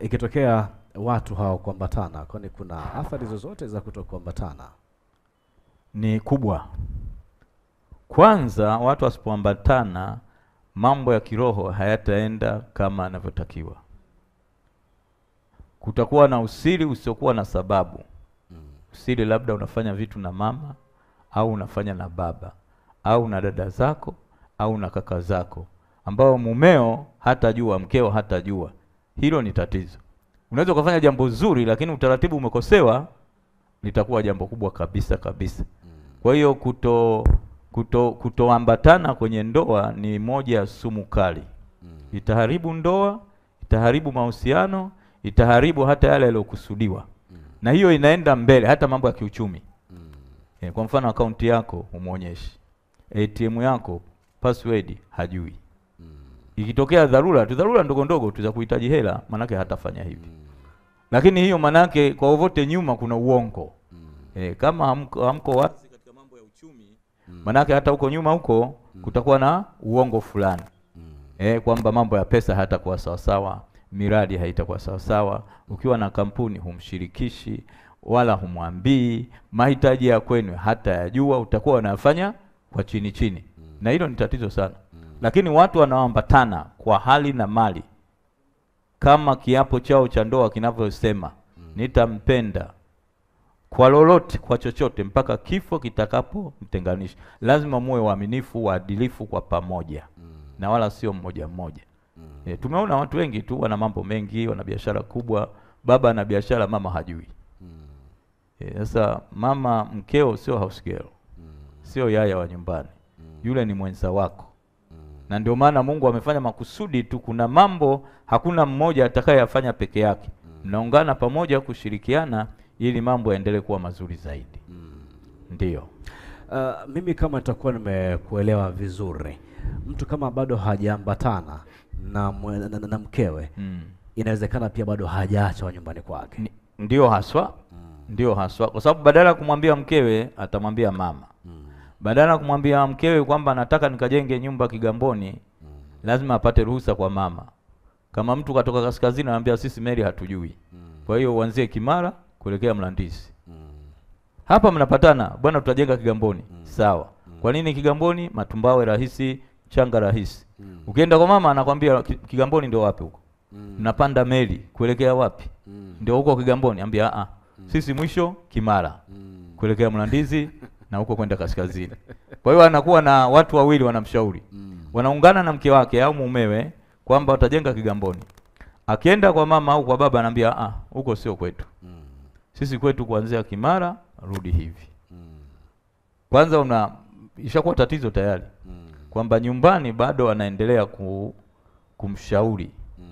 Ikitokea watu hawakuambatana, kwani kuna athari zozote za kuto kuambatana ni kubwa. Kwanza, watu wasipoambatana, mambo ya kiroho hayataenda kama anavyotakiwa. Kutakuwa na usiri usiokuwa na sababu. Usiri labda unafanya vitu na mama au unafanya na baba au na dada zako au na kaka zako, ambao mumeo hatajua, mkeo hatajua. Hilo ni tatizo. Unaweza ukafanya jambo zuri, lakini utaratibu umekosewa, litakuwa jambo kubwa kabisa kabisa. Kwa hiyo kuto kuto kutoambatana kwenye ndoa ni moja ya sumu kali. Itaharibu ndoa, itaharibu mahusiano, itaharibu hata yale yaliyokusudiwa. Na hiyo inaenda mbele hata mambo ya kiuchumi. Eh, kwa mfano akaunti yako umwonyeshi, ATM yako password hajui. Ikitokea dharura tu, dharura ndogo ndogo tu za kuhitaji hela, manake hatafanya hivi. Lakini hiyo manake kwa wote nyuma kuna uongo. mm. Eh, kama hamko, hamko wazi katika mambo ya uchumi, mm. manake hata huko nyuma huko mm. kutakuwa na uongo fulani. mm. Eh, kwamba mambo ya pesa hayatakuwa sawa sawa, miradi haitakuwa sawa sawa. Ukiwa na kampuni humshirikishi wala humwambii mahitaji ya kwenu hata yajua, utakuwa unayafanya kwa chini chini, mm. na hilo ni tatizo sana. Lakini watu wanaoambatana kwa hali na mali kama kiapo chao cha ndoa kinavyosema, mm. nitampenda kwa lolote, kwa chochote, mpaka kifo kitakapomtenganisha. Lazima muwe waaminifu, waadilifu kwa pamoja, mm. na wala sio mmoja mmoja. mm. E, tumeona watu wengi tu wana mambo mengi, wana biashara kubwa, baba ana biashara, mama hajui. Sasa mm. E, mama mkeo sio house girl, mm. sio yaya wa nyumbani, mm. yule ni mwenza wako na ndio maana Mungu amefanya makusudi tu. Kuna mambo hakuna mmoja atakayeyafanya peke yake, mnaungana pamoja kushirikiana ili mambo yaendelee kuwa mazuri zaidi. ndio Uh, mimi kama nitakuwa nimekuelewa vizuri, mtu kama bado hajaambatana na, na, na, na mkewe Mm. inawezekana pia bado hajaachwa nyumbani kwake. Ndio haswa, ndio haswa, kwa sababu badala ya kumwambia mkewe atamwambia mama, badala ya kumwambia mkewe kwamba nataka nikajenge nyumba Kigamboni, mm. lazima apate ruhusa kwa mama. Kama mtu katoka kaskazini anambia sisi Meri hatujui, mm. kwa hiyo uanzie Kimara kuelekea Mlandisi mm. Hapa mnapatana, bwana, tutajenga Kigamboni. mm. Sawa. mm. Kwa nini Kigamboni? Matumbawe rahisi, changa rahisi. mm. Ukienda kwa mama anakwambia Kigamboni ndio wapi huko? mm. Mnapanda meli kuelekea wapi? mm. Ndio huko Kigamboni. Ambia a sisi mwisho Kimara mm. kuelekea Mlandizi na huko kwenda kaskazini. Kwa hiyo anakuwa na watu wawili wanamshauri, mm. wanaungana na mke wake au mumewe kwamba watajenga Kigamboni. Akienda kwa mama au kwa baba anaambia ah, huko sio kwetu, mm. sisi kwetu kuanzia Kimara rudi hivi. mm. Kwanza una ishakuwa tatizo tayari mm. kwamba nyumbani bado anaendelea ku, kumshauri. mm.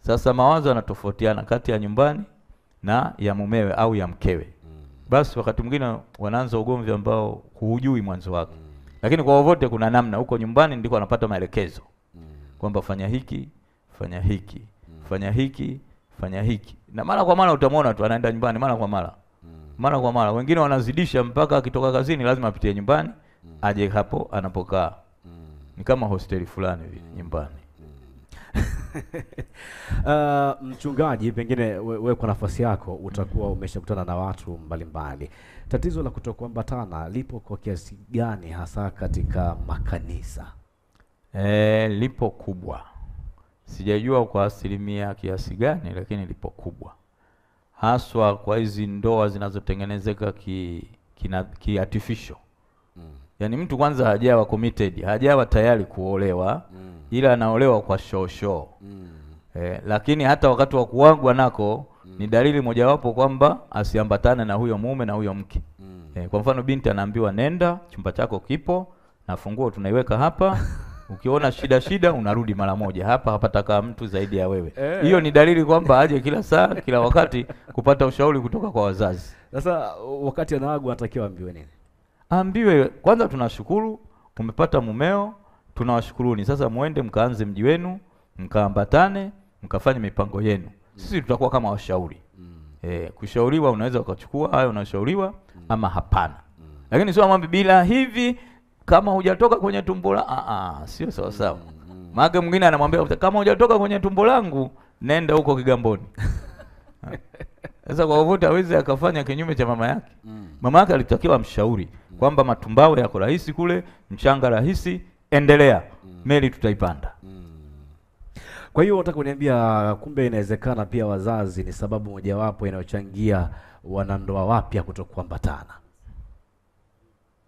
Sasa mawazo yanatofautiana kati ya nyumbani na ya mumewe au ya mkewe. Basi wakati mwingine wanaanza ugomvi ambao huujui mwanzo wake, lakini kwa wovote kuna namna. Huko nyumbani ndiko anapata maelekezo. Kwamba fanya hiki, fanya hiki, fanya hiki, fanya hiki, na mara kwa mara utamwona tu anaenda nyumbani mara kwa mara. Mara kwa mara. Wengine wanazidisha mpaka akitoka kazini lazima apitie nyumbani aje hapo anapokaa. Ni kama hosteli fulani hivi nyumbani. Uh, mchungaji, pengine we, we kwa nafasi yako utakuwa umeshakutana na watu mbalimbali. mbali. Tatizo la kutokuambatana lipo kwa kiasi gani hasa katika makanisa? E, lipo kubwa, sijajua kwa asilimia kiasi gani, lakini lipo kubwa, haswa kwa hizi ndoa zinazotengenezeka ki, ki, ki artificial. mm. Yaani mtu kwanza hajawa committed, hajawa tayari kuolewa, ila anaolewa kwa show show. Eh, lakini hata wakati wa kuagwa nako mm. ni dalili mojawapo kwamba asiambatane na huyo mume na huyo mke. mm. Eh, kwa mfano binti anaambiwa nenda, chumba chako kipo na funguo tunaiweka hapa. Ukiona shida shida unarudi mara moja. Hapa hapatakaa mtu zaidi ya wewe. Eh. Hiyo ni dalili kwamba aje kila saa, kila wakati kupata ushauri kutoka kwa wazazi. Sasa wakati anaagwa anatakiwa ambiwe nini? Ambiwe kwanza, tunashukuru umepata mumeo, tunawashukuruni. Sasa muende mkaanze mji wenu, mkaambatane, mkafanye mipango yenu. Sisi tutakuwa kama washauri. Eh, kushauriwa unaweza ukachukua hayo unashauriwa ama hapana. Lakini sio mambo bila hivi kama hujatoka kwenye tumbo la ah ah, sio sawa sawa. Maana mwingine anamwambia kama hujatoka kwenye tumbo langu nenda huko Kigamboni. Sasa kwa wote hawezi akafanya kinyume cha mama yake. Mama yake alitakiwa mshauri kwamba matumbawe yako rahisi kule, mchanga rahisi, endelea. mm. Meli tutaipanda. Kwa hiyo nataka kuniambia kumbe inawezekana pia wazazi ni sababu mojawapo inayochangia wanandoa wapya kutokuambatana.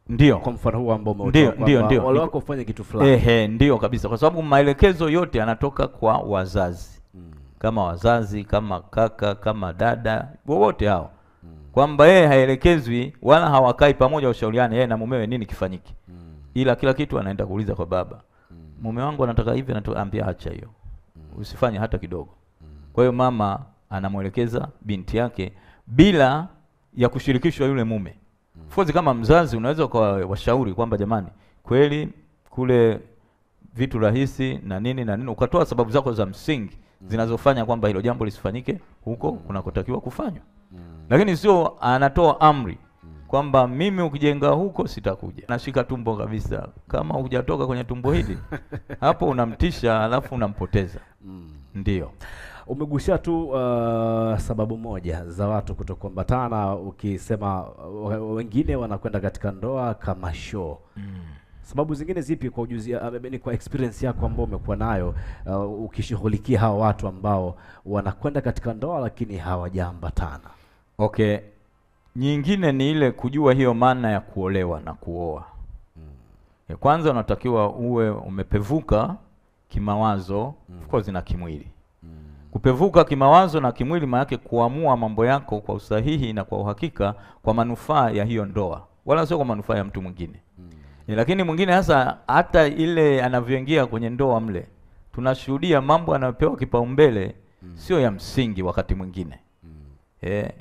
Ndio. Kwa mfano huu ambao umeutoa Ndio, ndio, ndio. wale wako kufanya kitu fulani. Ehe, ndio kabisa, kwa sababu maelekezo yote yanatoka kwa wazazi, Mm. kama wazazi, kama kaka, kama dada, wowote hao, kwamba yeye haelekezwi wala hawakai pamoja ushauriane yeye na mumewe nini kifanyike, Mm. Ila kila kitu anaenda kuuliza kwa baba. Mume wangu anataka hivi, anatuambia acha hiyo, usifanye hata kidogo. Kwa hiyo mama anamwelekeza binti yake bila ya kushirikishwa yule mume. Of course kama mzazi unaweza kwa washauri kwamba jamani, kweli kule vitu rahisi na nini na nini, ukatoa sababu zako za msingi zinazofanya kwamba hilo jambo lisifanyike huko kunakotakiwa kufanywa, lakini sio anatoa amri kwamba mimi ukijenga huko sitakuja. Nashika tumbo kabisa, kama hujatoka kwenye tumbo hili hapo unamtisha, alafu unampoteza. Mm. Ndio. Umegusia tu uh, sababu moja za watu kutokuambatana, ukisema uh, wengine wanakwenda katika ndoa kama show. mm. Sababu zingine zipi kwa ujuzi, uh, kwa experience yako ambayo umekuwa nayo uh, ukishughulikia hawa watu ambao wanakwenda katika ndoa lakini hawajaambatana? Okay, nyingine ni ile kujua hiyo maana ya kuolewa na kuoa. Ya kwanza unatakiwa uwe umepevuka kimawazo, of course na kimwili. Kupevuka kimawazo na kimwili maana yake kuamua mambo yako kwa usahihi na kwa uhakika kwa manufaa ya hiyo ndoa, wala sio kwa manufaa ya mtu mwingine. Eh, Lakini mwingine hasa hata ile anavyoingia kwenye ndoa mle, tunashuhudia mambo anayopewa kipaumbele mm. sio ya msingi wakati mwingine mm. eh,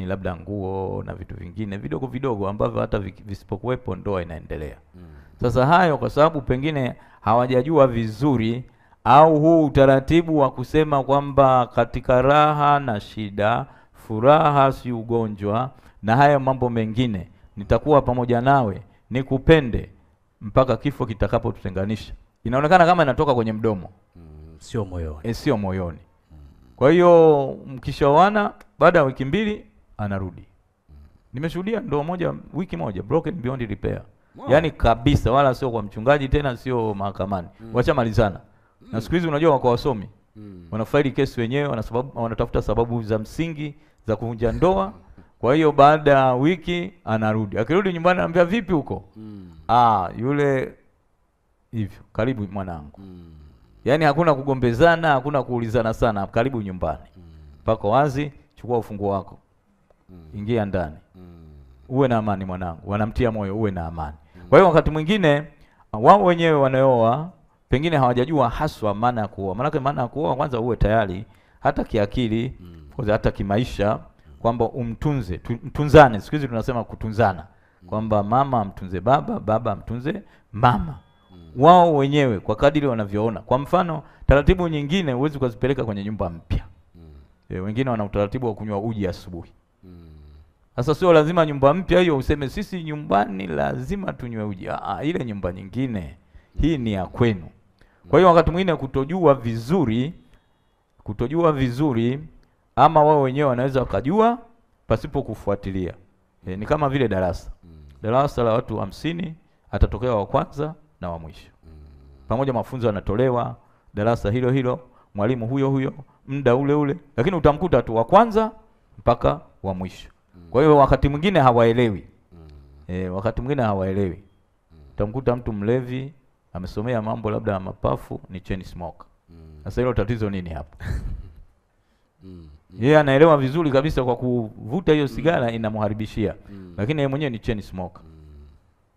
ni labda nguo na vitu vingine vidogo vidogo ambavyo hata visipokuwepo ndoa inaendelea. Mm. Sasa hayo kwa sababu pengine hawajajua vizuri au huu utaratibu wa kusema kwamba katika raha na shida, furaha si ugonjwa, na haya mambo mengine, nitakuwa pamoja nawe, nikupende mpaka kifo kitakapotutenganisha. Inaonekana kama inatoka kwenye mdomo, Mm, sio moyoni. e, sio moyoni. Kwa hiyo mkishaoana, baada ya wiki mbili anarudi. Nimeshuhudia ndoa moja wiki moja broken beyond repair. Wow. Yaani kabisa, wala sio kwa mchungaji tena, sio mahakamani, Mm. washamalizana. Na siku hizi unajua wako wasomi Mm. wanafaili kesi wenyewe, wana sababu, wanatafuta sababu za msingi za kuvunja ndoa. Kwa hiyo baada ya wiki anarudi, akirudi nyumbani anambia vipi huko? Mm. Ah, yule hivyo, karibu mwanangu. Mm. Yaani hakuna kugombezana, hakuna kuulizana sana, karibu nyumbani. Mm. Pako wazi, chukua ufunguo wako, ingia ndani, Mm. uwe na amani mwanangu. Wanamtia moyo uwe na amani. mm. Kwa hiyo wakati mwingine wao wenyewe wanaoa pengine hawajajua haswa maana ya kuoa. Maana maana ya kuoa kwanza uwe tayari hata kiakili, kwanza hata kimaisha kwamba umtunze, tu- mtunzane. Siku hizi tunasema kutunzana. Kwamba mama amtunze baba, baba amtunze mama. Wao wenyewe kwa kadiri wanavyoona. Kwa mfano, taratibu nyingine huwezi ukazipeleka kwenye nyumba mpya. mm. E, wengine wana utaratibu wa kunywa uji asubuhi. Sasa sio lazima nyumba mpya hiyo useme sisi nyumbani lazima tunywe uji. Ah, ile nyumba nyingine hii ni ya kwenu. Kwa hiyo wakati mwingine kutojua vizuri, kutojua vizuri, ama wao wenyewe wanaweza wakajua pasipo kufuatilia. E, ni kama vile darasa, darasa la watu hamsini, atatokea wa kwanza na wa mwisho, pamoja mafunzo yanatolewa darasa hilo hilo, mwalimu huyo huyo, muda ule ule, lakini utamkuta tu wa kwanza mpaka wa mwisho. Kwa hiyo wakati mwingine hawaelewi. E, wakati mwingine hawaelewi. Utamkuta mtu mlevi amesomea mambo labda ya mapafu, ni chain smoker. Sasa hilo tatizo nini hapo? Yeye yeah, anaelewa vizuri kabisa kwa kuvuta hiyo sigara inamharibishia, lakini yeye mwenyewe ni chain smoker.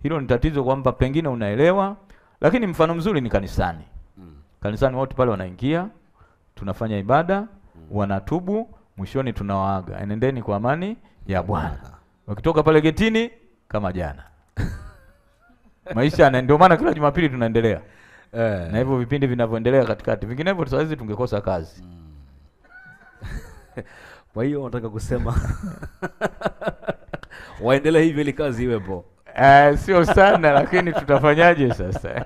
Hilo ni tatizo kwamba pengine unaelewa, lakini mfano mzuri ni kanisani. Kanisani watu pale wanaingia, tunafanya ibada, wanatubu, mwishoni tunawaaga, enendeni kwa amani ya Bwana. Wakitoka pale getini kama jana. Maisha na ndio maana kila Jumapili tunaendelea Eh. na hivyo vipindi vinavyoendelea katikati, vinginevyo sasa hizi tungekosa kazi. Kwa hiyo nataka kusema waendelee hivyo ili kazi iwepo. Eh, sio sana lakini tutafanyaje sasa?